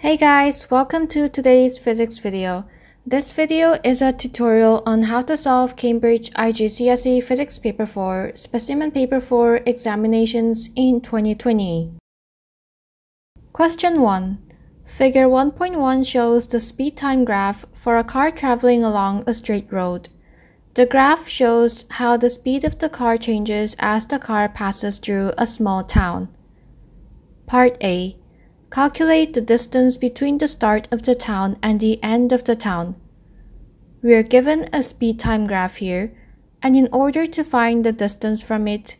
Hey guys, welcome to today's physics video. This video is a tutorial on how to solve Cambridge IGCSE Physics Paper 4 Specimen Paper 4 examinations in 2020. Question 1. Figure 1.1 shows the speed time graph for a car traveling along a straight road. The graph shows how the speed of the car changes as the car passes through a small town. Part A. Calculate the distance between the start of the town and the end of the town. We are given a speed time graph here, and in order to find the distance from it,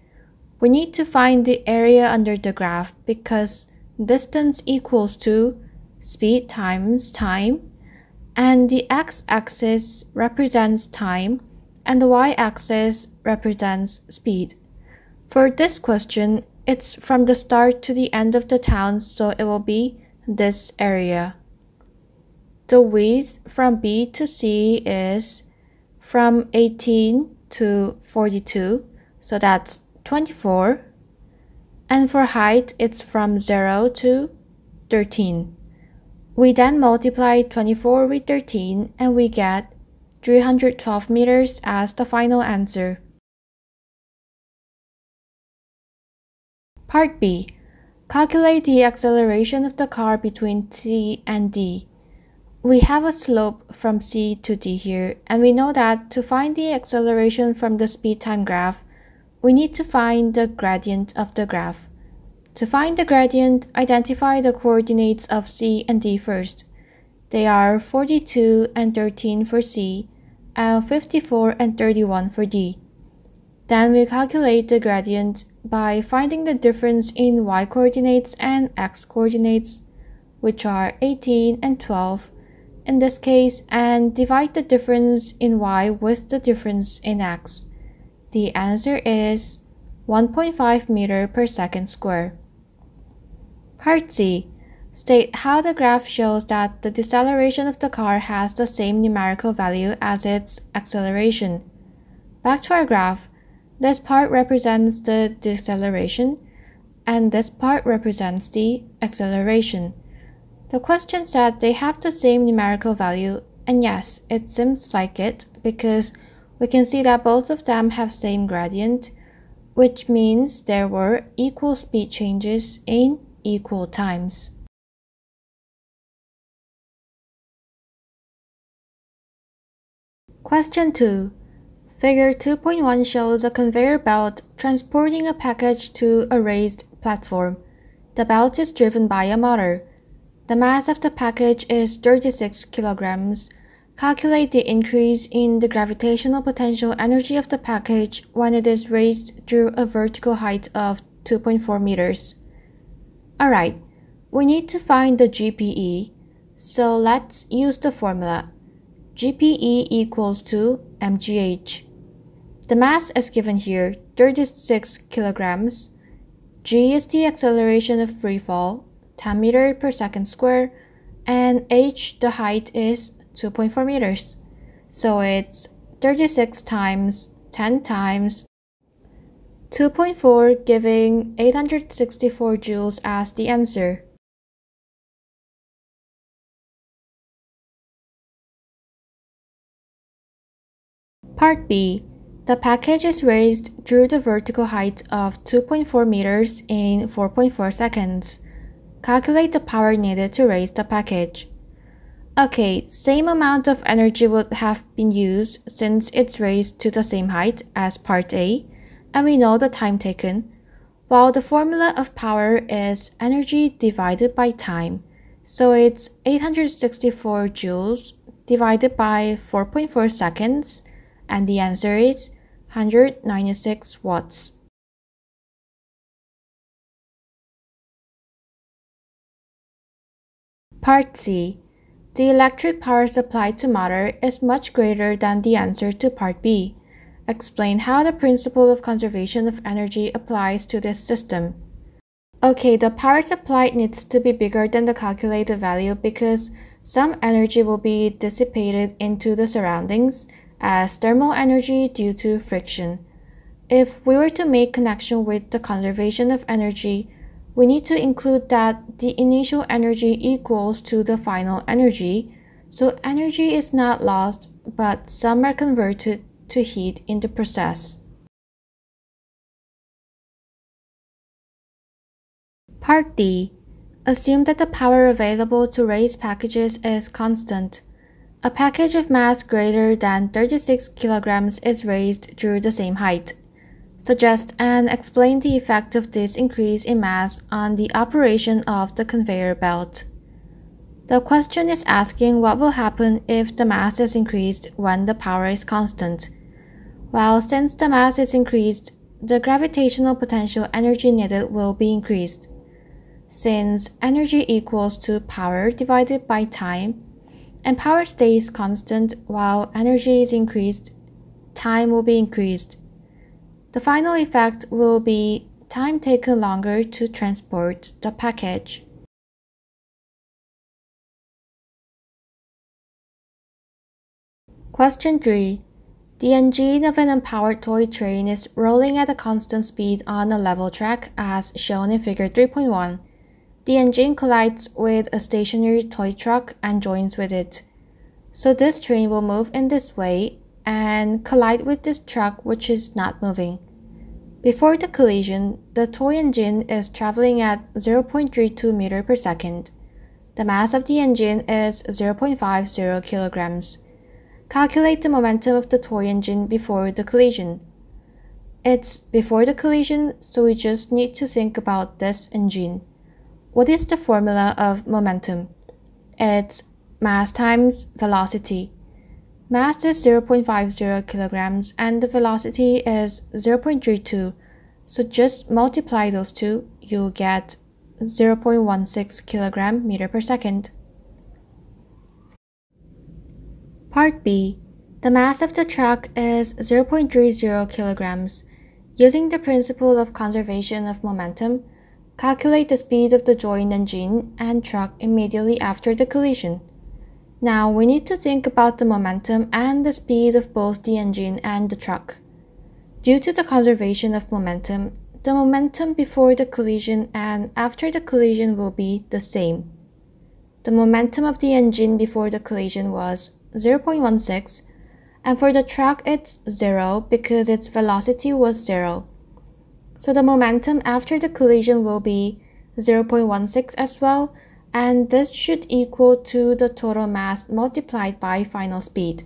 we need to find the area under the graph because distance equals to speed times time, and the x-axis represents time, and the y-axis represents speed. For this question, it's from the start to the end of the town, so it will be this area. The width from B to C is from 18 to 42, so that's 24. And for height, it's from 0 to 13. We then multiply 24 with 13 and we get 312 meters as the final answer. Part B. Calculate the acceleration of the car between C and D. We have a slope from C to D here, and we know that to find the acceleration from the speed time graph, we need to find the gradient of the graph. To find the gradient, identify the coordinates of C and D first. They are 42 and 13 for C, and 54 and 31 for D. Then we calculate the gradient by finding the difference in y coordinates and x coordinates, which are 18 and 12 in this case, and divide the difference in y with the difference in x. The answer is 1.5 meter per second square. Part C. State how the graph shows that the deceleration of the car has the same numerical value as its acceleration. Back to our graph, this part represents the deceleration, and this part represents the acceleration. The question said they have the same numerical value, and yes, it seems like it because we can see that both of them have same gradient, which means there were equal speed changes in equal times. Question 2. Figure 2.1 shows a conveyor belt transporting a package to a raised platform. The belt is driven by a motor. The mass of the package is 36 kilograms. Calculate the increase in the gravitational potential energy of the package when it is raised through a vertical height of 2.4 meters. Alright, we need to find the GPE, so let's use the formula. GPE equals to mgh. The mass is given here, 36 kilograms. G is the acceleration of free fall, 10 meter per second square, and h, the height is 2.4 meters. So it's 36 times 10 times 2.4 giving 864 joules as the answer. Part B the package is raised through the vertical height of 2.4 meters in 4.4 seconds. Calculate the power needed to raise the package. Okay, same amount of energy would have been used since it's raised to the same height as part A, and we know the time taken, while the formula of power is energy divided by time. So it's 864 joules divided by 4.4 seconds, and the answer is 196 watts. Part C. The electric power supplied to motor is much greater than the answer to Part B. Explain how the principle of conservation of energy applies to this system. Okay, the power supplied needs to be bigger than the calculated value because some energy will be dissipated into the surroundings as thermal energy due to friction. If we were to make connection with the conservation of energy, we need to include that the initial energy equals to the final energy, so energy is not lost, but some are converted to heat in the process. Part D. Assume that the power available to raise packages is constant. A package of mass greater than 36 kilograms is raised through the same height. Suggest and explain the effect of this increase in mass on the operation of the conveyor belt. The question is asking what will happen if the mass is increased when the power is constant. Well, since the mass is increased, the gravitational potential energy needed will be increased. Since energy equals to power divided by time, and power stays constant while energy is increased, time will be increased. The final effect will be time taken longer to transport the package. Question 3. The engine of an unpowered toy train is rolling at a constant speed on a level track as shown in figure 3.1. The engine collides with a stationary toy truck and joins with it. So this train will move in this way and collide with this truck which is not moving. Before the collision, the toy engine is traveling at 0.32 meter per second. The mass of the engine is 0.50 kilograms. Calculate the momentum of the toy engine before the collision. It's before the collision, so we just need to think about this engine. What is the formula of momentum? It's mass times velocity. Mass is 0.50 kilograms and the velocity is 0.32. So just multiply those two, you'll get 0.16 kilogram meter per second. Part B. The mass of the truck is 0.30 kilograms. Using the principle of conservation of momentum, calculate the speed of the joint engine and truck immediately after the collision. Now we need to think about the momentum and the speed of both the engine and the truck. Due to the conservation of momentum, the momentum before the collision and after the collision will be the same. The momentum of the engine before the collision was 0.16 and for the truck it's 0 because its velocity was 0. So the momentum after the collision will be 0.16 as well and this should equal to the total mass multiplied by final speed.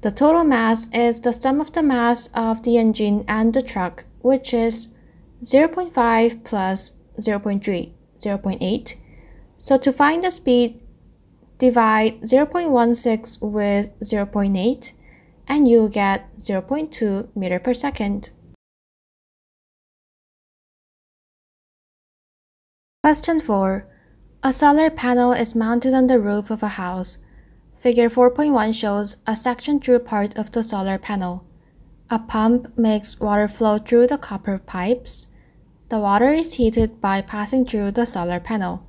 The total mass is the sum of the mass of the engine and the truck, which is 0.5 plus 0.3, 0.8. So to find the speed, divide 0.16 with 0.8 and you'll get 0.2 meter per second. Question 4. A solar panel is mounted on the roof of a house. Figure 4.1 shows a section through part of the solar panel. A pump makes water flow through the copper pipes. The water is heated by passing through the solar panel.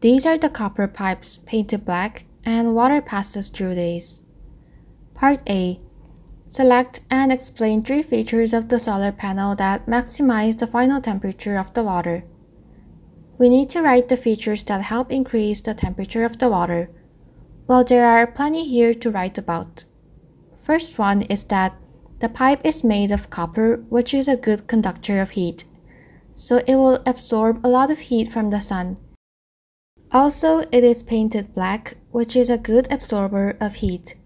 These are the copper pipes painted black and water passes through these. Part A. Select and explain three features of the solar panel that maximize the final temperature of the water. We need to write the features that help increase the temperature of the water. Well, there are plenty here to write about. First one is that the pipe is made of copper, which is a good conductor of heat, so it will absorb a lot of heat from the sun. Also, it is painted black, which is a good absorber of heat.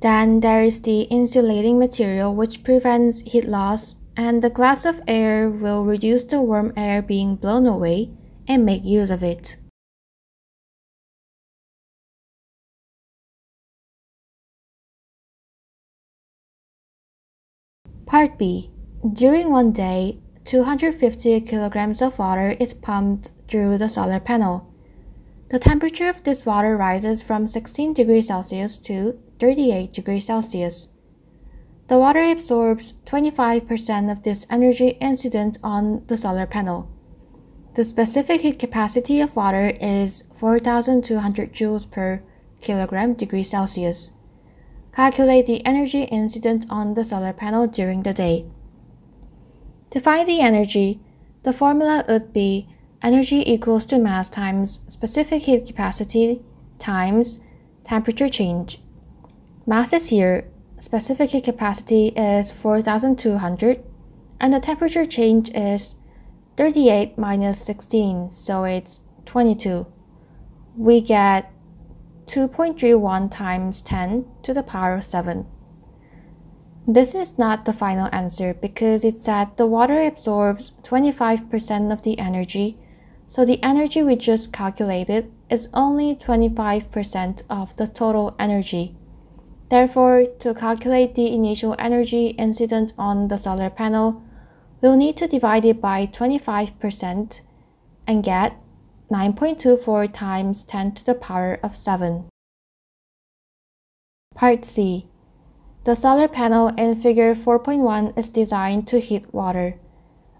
Then there is the insulating material which prevents heat loss and the glass of air will reduce the warm air being blown away and make use of it. Part B. During one day, 250 kilograms of water is pumped through the solar panel. The temperature of this water rises from 16 degrees Celsius to 38 degrees Celsius. The water absorbs 25% of this energy incident on the solar panel. The specific heat capacity of water is 4,200 joules per kilogram degree Celsius. Calculate the energy incident on the solar panel during the day. To find the energy, the formula would be energy equals to mass times specific heat capacity times temperature change. Mass is here, specific heat capacity is 4200, and the temperature change is 38 minus 16, so it's 22. We get 2.31 times 10 to the power of 7. This is not the final answer because it said the water absorbs 25% of the energy, so the energy we just calculated is only 25% of the total energy. Therefore, to calculate the initial energy incident on the solar panel, we'll need to divide it by 25% and get 9.24 times 10 to the power of 7. Part C. The solar panel in figure 4.1 is designed to heat water.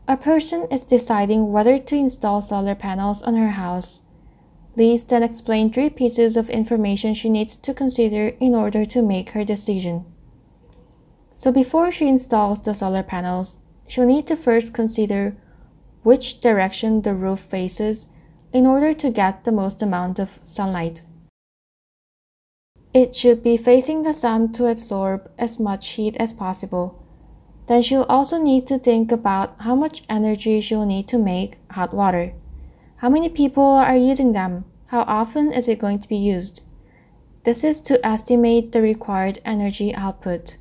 A person is deciding whether to install solar panels on her house. Liz then explained three pieces of information she needs to consider in order to make her decision. So before she installs the solar panels, she'll need to first consider which direction the roof faces in order to get the most amount of sunlight. It should be facing the sun to absorb as much heat as possible. Then she'll also need to think about how much energy she'll need to make hot water. How many people are using them? How often is it going to be used? This is to estimate the required energy output.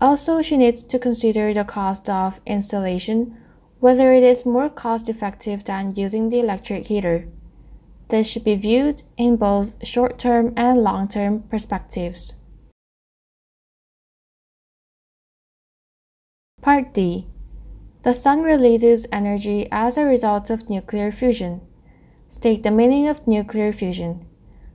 Also, she needs to consider the cost of installation, whether it is more cost effective than using the electric heater. This should be viewed in both short term and long term perspectives. Part D The Sun releases energy as a result of nuclear fusion. State the meaning of nuclear fusion.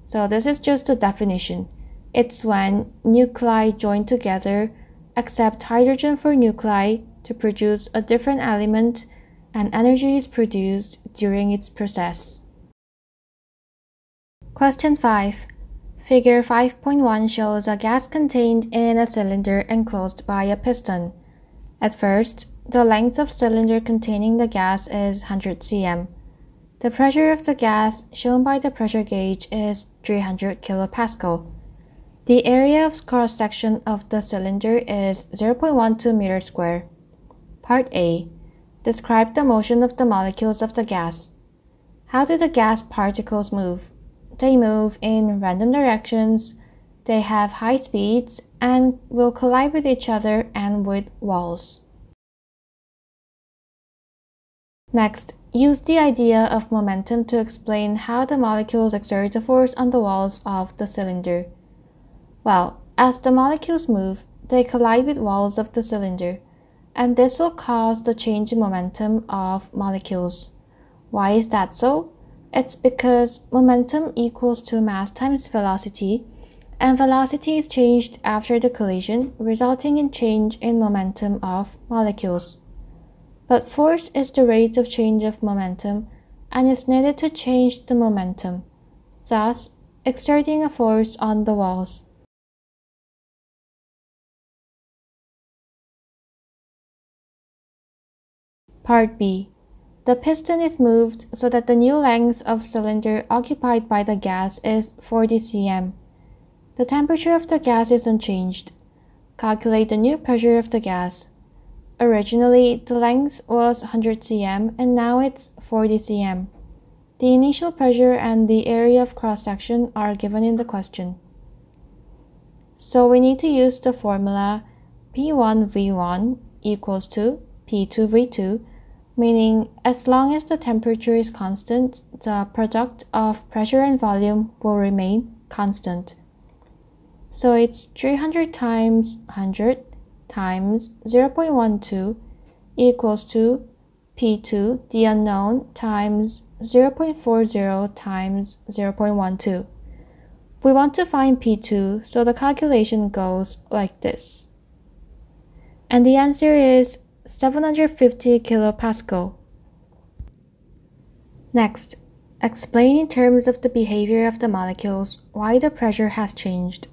So, this is just a definition. It's when nuclei join together, accept hydrogen for nuclei to produce a different element, and energy is produced during its process. Question 5. Figure 5.1 shows a gas contained in a cylinder enclosed by a piston. At first, the length of cylinder containing the gas is 100 cm. The pressure of the gas shown by the pressure gauge is 300 kilopascal. The area of cross section of the cylinder is 0.12 meter square. Part A. Describe the motion of the molecules of the gas. How do the gas particles move? They move in random directions, they have high speeds, and will collide with each other and with walls. Next, use the idea of momentum to explain how the molecules exert a force on the walls of the cylinder. Well, as the molecules move, they collide with walls of the cylinder, and this will cause the change in momentum of molecules. Why is that so? It's because momentum equals to mass times velocity, and velocity is changed after the collision, resulting in change in momentum of molecules. But force is the rate of change of momentum and is needed to change the momentum, thus exerting a force on the walls. Part B. The piston is moved so that the new length of cylinder occupied by the gas is 40 cm. The temperature of the gas is unchanged. Calculate the new pressure of the gas. Originally, the length was 100 cm and now it's 40 cm. The initial pressure and the area of cross section are given in the question. So we need to use the formula P1V1 equals to P2V2 meaning as long as the temperature is constant, the product of pressure and volume will remain constant. So it's 300 times 100 times 0.12 equals to P2, the unknown, times 0.40 times 0.12. We want to find P2, so the calculation goes like this. And the answer is 750 kilopascal. Next, explain in terms of the behavior of the molecules why the pressure has changed.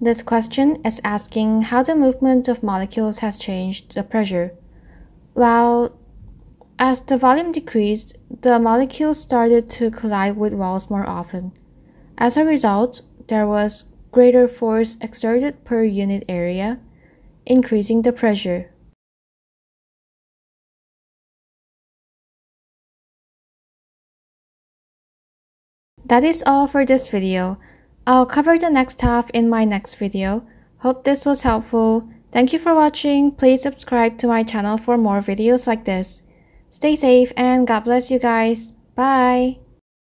This question is asking how the movement of molecules has changed the pressure. While as the volume decreased, the molecules started to collide with walls more often. As a result, there was greater force exerted per unit area, increasing the pressure. That is all for this video. I'll cover the next half in my next video. Hope this was helpful. Thank you for watching. Please subscribe to my channel for more videos like this. Stay safe and God bless you guys. Bye.